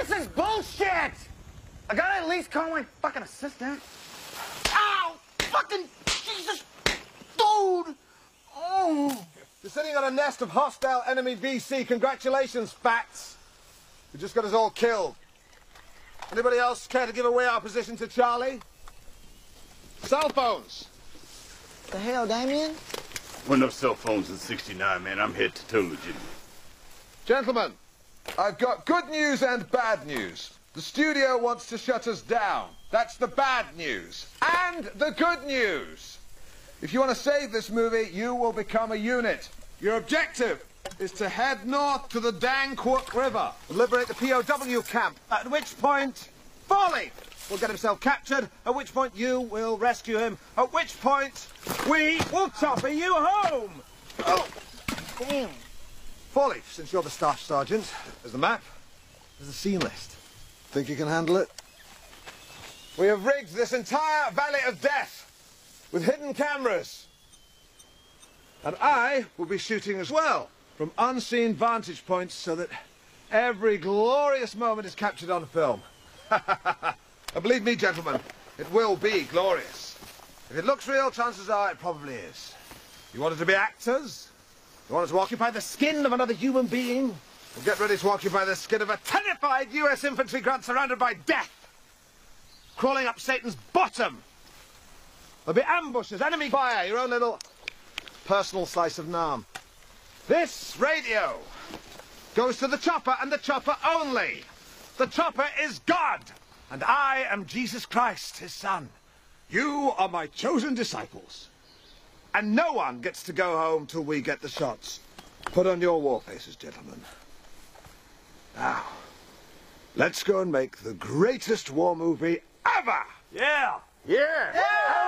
This is bullshit! I gotta at least call my fucking assistant. Ow! Fucking Jesus! Dude! Oh! You're sitting on a nest of hostile enemy VC. Congratulations, Fats. You just got us all killed. Anybody else care to give away our position to Charlie? Cell phones. The hell, Damien? Went up cell phones in 69, man. I'm head to toe legitimate. Gentlemen, I've got good news and bad news. The studio wants to shut us down. That's the bad news. And the good news. If you want to save this movie, you will become a unit. Your objective is to head north to the Danquook River and liberate the POW camp. At which point, Foley will get himself captured. At which point, you will rescue him. At which point, we will topper you home. Oh, Damn. Foley, since you're the staff sergeant, there's the map. There's the scene list. Think you can handle it? We have rigged this entire Valley of Death with hidden cameras. And I will be shooting as well from unseen vantage points so that every glorious moment is captured on film. and believe me, gentlemen, it will be glorious. If it looks real, chances are it probably is. You wanted to be actors? You want us to occupy the skin of another human being? Well, get ready to occupy the skin of a terrified U.S. infantry grunt surrounded by death. Crawling up Satan's bottom. There'll be ambushes, enemy fire, your own little personal slice of Nam. This radio goes to the chopper and the chopper only. The chopper is God, and I am Jesus Christ, his son. You are my chosen disciples. And no one gets to go home till we get the shots. Put on your war faces, gentlemen. Now, let's go and make the greatest war movie ever! Yeah! Yeah! Right. Oh,